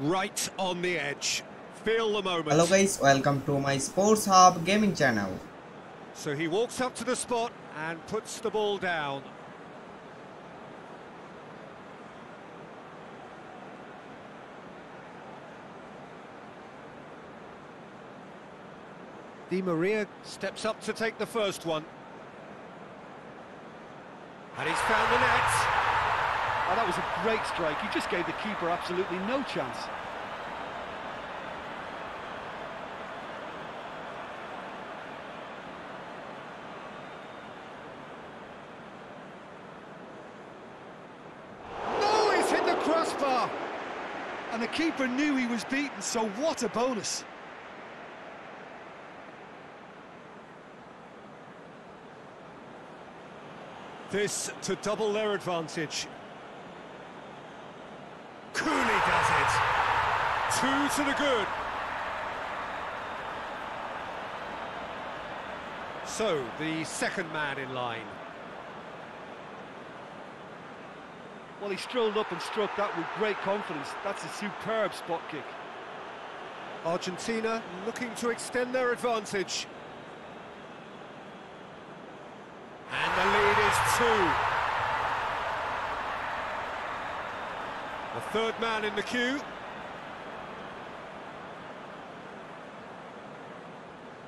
right on the edge. Feel the moment. Hello guys, welcome to my Sports Hub gaming channel. So he walks up to the spot and puts the ball down. Di Maria steps up to take the first one. And he's found the net. Oh, that was a great strike. He just gave the keeper absolutely no chance. No, he's hit the crossbar. And the keeper knew he was beaten, so what a bonus. This to double their advantage. Two to the good. So, the second man in line. Well, he strolled up and struck that with great confidence. That's a superb spot kick. Argentina looking to extend their advantage. And the lead is two. The third man in the queue.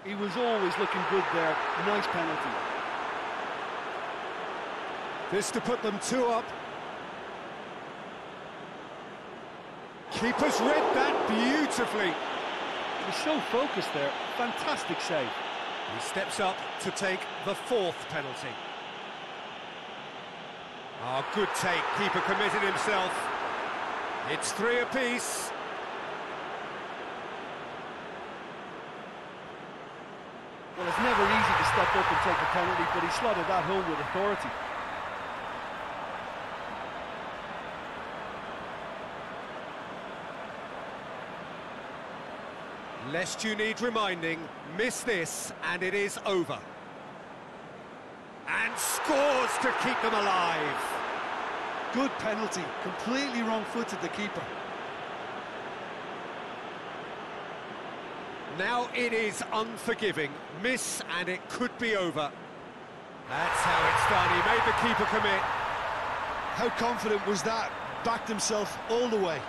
He was always looking good there. Nice penalty. This to put them two up. Keeper's read that beautifully. He was so focused there. Fantastic save. He steps up to take the fourth penalty. Ah, good take. Keeper committed himself. It's three apiece. Well, it's never easy to step up and take a penalty, but he slotted that home with authority. Lest you need reminding, miss this and it is over. And scores to keep them alive. Good penalty. Completely wrong-footed the keeper. Now it is unforgiving. Miss and it could be over. That's how it's done. He made the keeper commit. How confident was that? Backed himself all the way.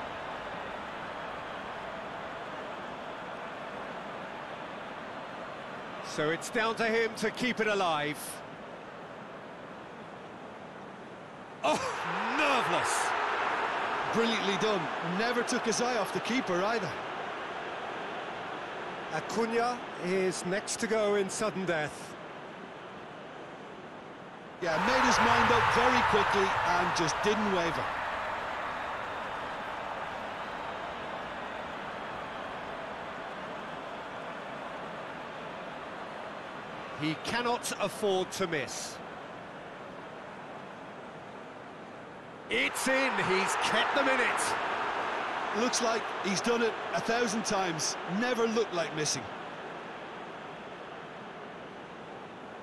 So it's down to him to keep it alive. Oh, nerveless. Brilliantly done. Never took his eye off the keeper either. Acuna is next to go in sudden death. Yeah, made his mind up very quickly and just didn't waver. He cannot afford to miss. It's in, he's kept the in it. Looks like he's done it a thousand times. Never looked like missing.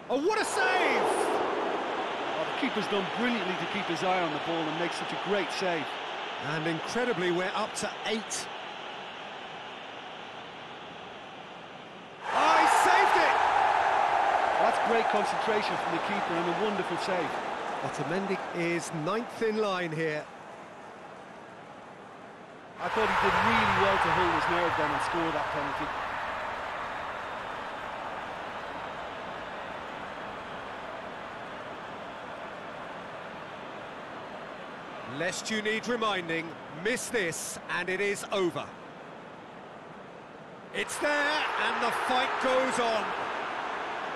Oh, what a save! Oh, the keeper's done brilliantly to keep his eye on the ball and make such a great save. And incredibly, we're up to eight. Oh, he saved it! That's great concentration from the keeper and a wonderful save. Otamendi is ninth in line here. I thought he did really well to hold his nerve then and score that penalty. Lest you need reminding, miss this and it is over. It's there and the fight goes on.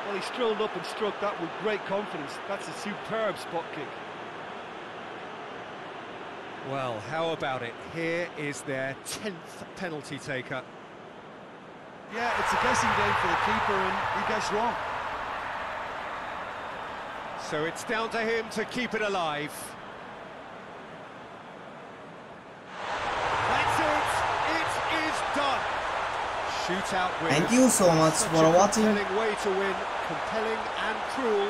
Well, he strolled up and struck that with great confidence. That's a superb spot kick. Well, how about it? Here is their 10th penalty taker. Yeah, it's a guessing game for the keeper and he guessed wrong. So it's down to him to keep it alive. That's it! It is done! Shootout win. Thank you so much Such for watching. compelling way to win, compelling and cruel,